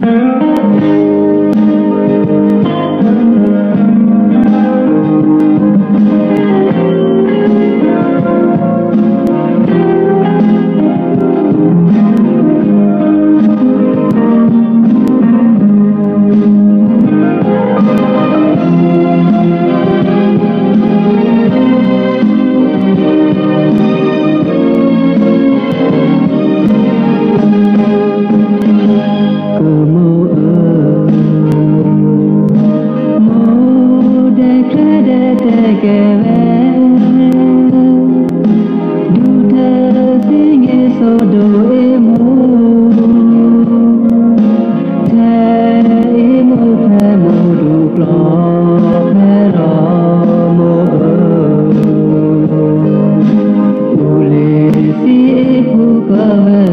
Kamu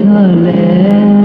ঝলে